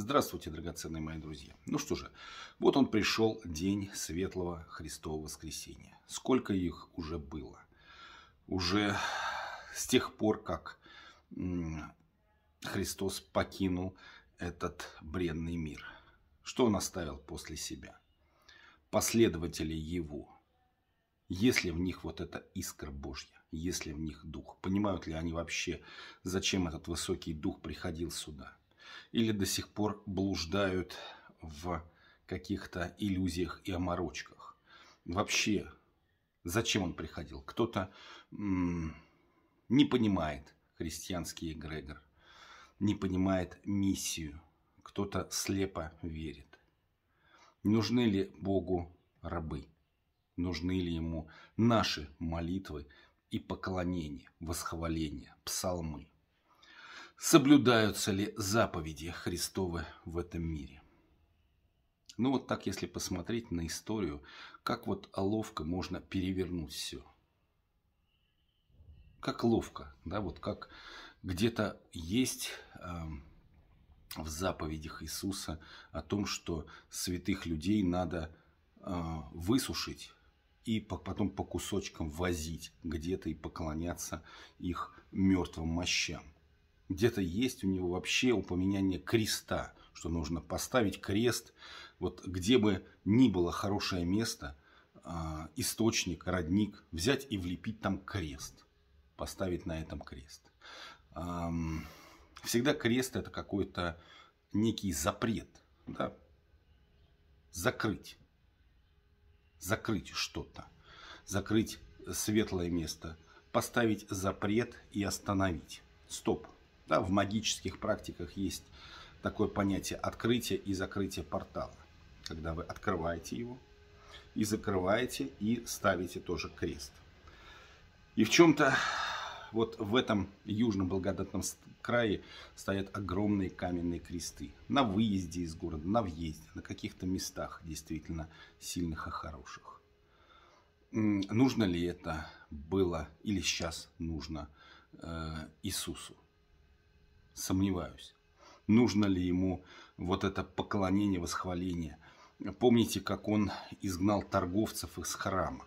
Здравствуйте, драгоценные мои друзья. Ну что же, вот он пришел день светлого Христового воскресения. Сколько их уже было? Уже с тех пор, как Христос покинул этот бренный мир. Что он оставил после себя? Последователи Его. Есть ли в них вот эта искра Божья? Есть ли в них дух? Понимают ли они вообще, зачем этот высокий дух приходил сюда? Или до сих пор блуждают в каких-то иллюзиях и оморочках. Вообще, зачем он приходил? Кто-то не понимает христианский эгрегор, не понимает миссию, кто-то слепо верит. Нужны ли Богу рабы? Нужны ли Ему наши молитвы и поклонения, восхваления, псалмы? Соблюдаются ли заповеди Христовы в этом мире. Ну вот так, если посмотреть на историю, как вот ловко можно перевернуть все. Как ловко, да, вот как где-то есть э, в заповедях Иисуса о том, что святых людей надо э, высушить и потом по кусочкам возить где-то и поклоняться их мертвым мощам где-то есть у него вообще упоминание креста, что нужно поставить крест, вот где бы ни было хорошее место, а, источник, родник, взять и влепить там крест, поставить на этом крест. Всегда крест это какой-то некий запрет, да? закрыть, закрыть что-то, закрыть светлое место, поставить запрет и остановить. Стоп, да, в магических практиках есть такое понятие открытия и закрытия портала. Когда вы открываете его и закрываете и ставите тоже крест. И в чем-то вот в этом южном благодатном крае стоят огромные каменные кресты. На выезде из города, на въезде, на каких-то местах действительно сильных и хороших. Нужно ли это было или сейчас нужно э, Иисусу? Сомневаюсь. Нужно ли ему вот это поклонение, восхваление? Помните, как он изгнал торговцев из храма?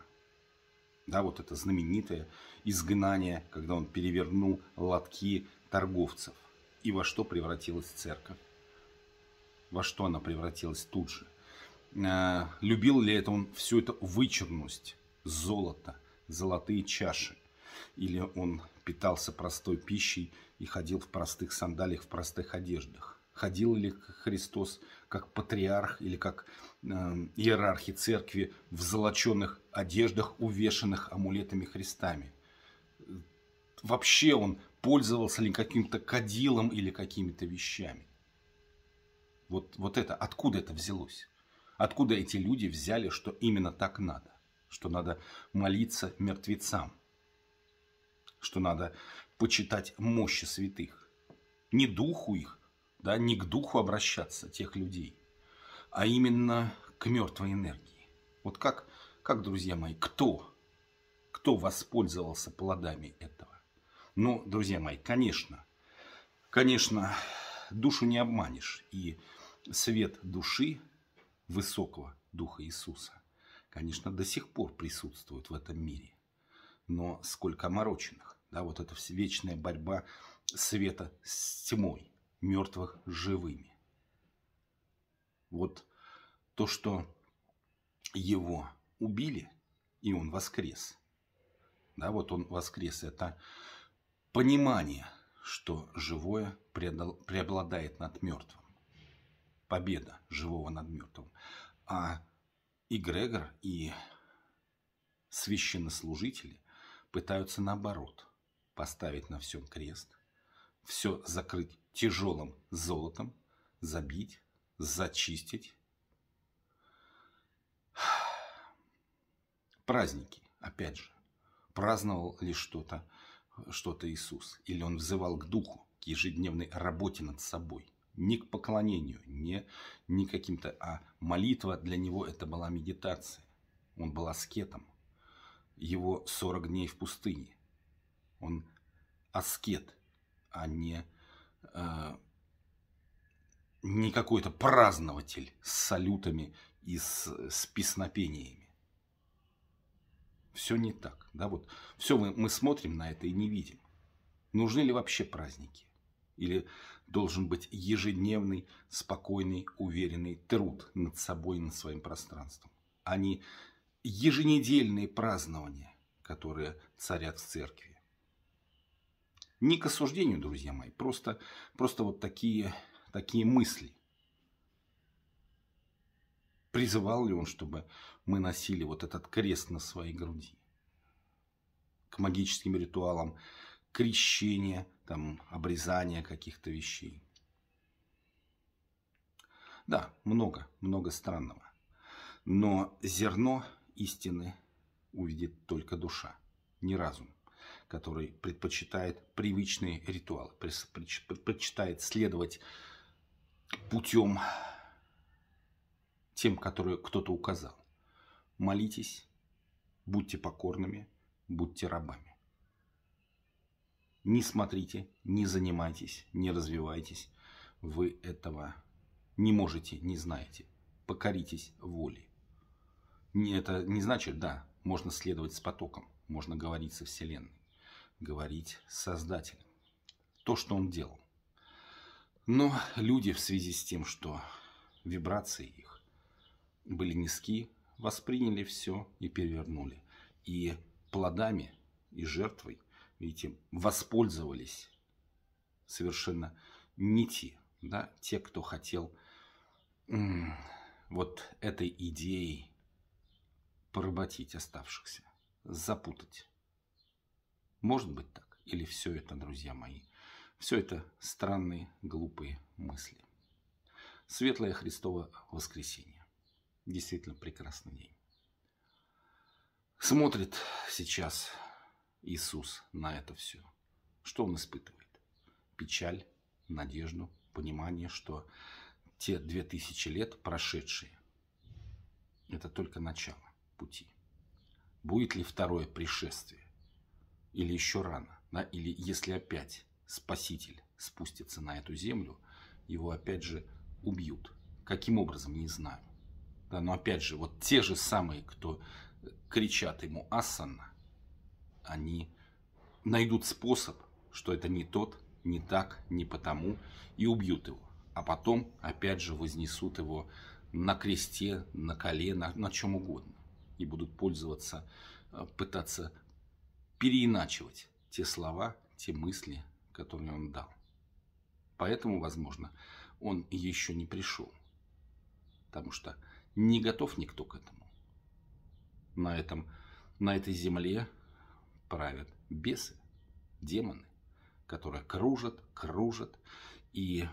Да, вот это знаменитое изгнание, когда он перевернул лотки торговцев. И во что превратилась церковь? Во что она превратилась тут же? А, любил ли это он всю эту вычурность, золото, золотые чаши? Или он питался простой пищей и ходил в простых сандалиях, в простых одеждах. Ходил ли Христос как патриарх или как э, иерархи церкви в золоченных одеждах, увешанных амулетами Христами? Вообще он пользовался ли каким-то кадилом или какими-то вещами? Вот, вот это, откуда это взялось? Откуда эти люди взяли, что именно так надо? Что надо молиться мертвецам? Что надо почитать мощи святых. Не духу их, да, не к духу обращаться тех людей, а именно к мертвой энергии. Вот как, как, друзья мои, кто, кто воспользовался плодами этого? Ну, друзья мои, конечно, конечно, душу не обманешь. И свет души высокого Духа Иисуса, конечно, до сих пор присутствует в этом мире. Но сколько омороченных да, вот эта вечная борьба света с тьмой, мертвых с живыми. Вот то, что его убили, и он воскрес. Да, вот он воскрес. Это понимание, что живое преобладает над мертвым. Победа живого над мертвым. А и Грегор, и священнослужители пытаются наоборот – поставить на всем крест, все закрыть тяжелым золотом, забить, зачистить. Праздники, опять же, праздновал ли что-то что-то Иисус, или он взывал к духу, к ежедневной работе над собой, не к поклонению, не, не каким-то, а молитва для него это была медитация. Он был аскетом. Его 40 дней в пустыне. Он аскет, а не э, не какой-то празднователь с салютами и с, с песнопениями. Все не так. Да? Вот, все мы, мы смотрим на это и не видим. Нужны ли вообще праздники? Или должен быть ежедневный, спокойный, уверенный труд над собой и над своим пространством, а не еженедельные празднования, которые царят в церкви. Не к осуждению, друзья мои, просто, просто вот такие, такие мысли. Призывал ли он, чтобы мы носили вот этот крест на своей груди? К магическим ритуалам крещения, там, обрезания каких-то вещей. Да, много, много странного. Но зерно истины увидит только душа, не разум, который предпочитает привычные ритуалы, предпочитает следовать путем тем, которые кто-то указал. Молитесь, будьте покорными, будьте рабами. Не смотрите, не занимайтесь, не развивайтесь. Вы этого не можете, не знаете. Покоритесь воле. Это не значит, да, можно следовать с потоком, можно говорить со Вселенной, говорить с Создателем. То, что он делал. Но люди в связи с тем, что вибрации их были низки, восприняли все и перевернули. И плодами и жертвой – видите, воспользовались совершенно не те, да, те, кто хотел вот этой идеей поработить оставшихся, запутать. Может быть так? Или все это, друзья мои, все это странные, глупые мысли. Светлое Христово воскресенье. Действительно прекрасный день. Смотрит сейчас Иисус на это все? Что он испытывает? Печаль, надежду, понимание, что те две тысячи лет прошедшие, это только начало пути. Будет ли второе пришествие? Или еще рано? Да? Или если опять Спаситель спустится на эту землю, его опять же убьют. Каким образом, не знаю. Да, но опять же, вот те же самые, кто кричат ему «Асана», они найдут способ, что это не тот, не так, не потому, и убьют его. А потом, опять же, вознесут его на кресте, на колено, на чем угодно. И будут пользоваться, э, пытаться переиначивать те слова, те мысли, которые он дал. Поэтому, возможно, он еще не пришел. Потому что не готов никто к этому. На, этом, на этой земле правят бесы, демоны, которые кружат, кружат и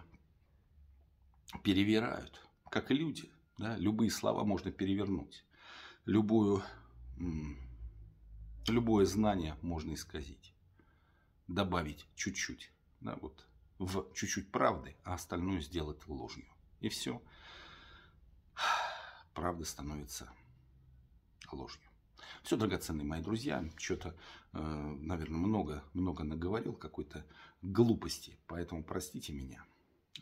перевирают, как люди. Да? Любые слова можно перевернуть. Любую, любое знание можно исказить. Добавить чуть-чуть. Да, вот, в чуть-чуть правды, а остальное сделать ложью. И все. Правда становится ложью. Все, драгоценные мои друзья, что-то, э, наверное, много, много наговорил какой-то глупости, поэтому простите меня.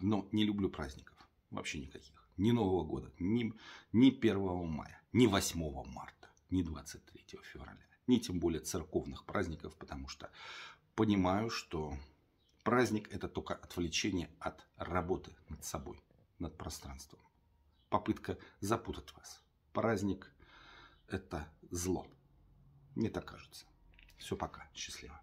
Но не люблю праздников, вообще никаких. Ни Нового года, ни, ни 1 мая, ни 8 марта, ни 23 февраля, ни тем более церковных праздников, потому что понимаю, что праздник это только отвлечение от работы над собой, над пространством. Попытка запутать вас. Праздник – это зло. Мне так кажется. Все, пока. Счастливо.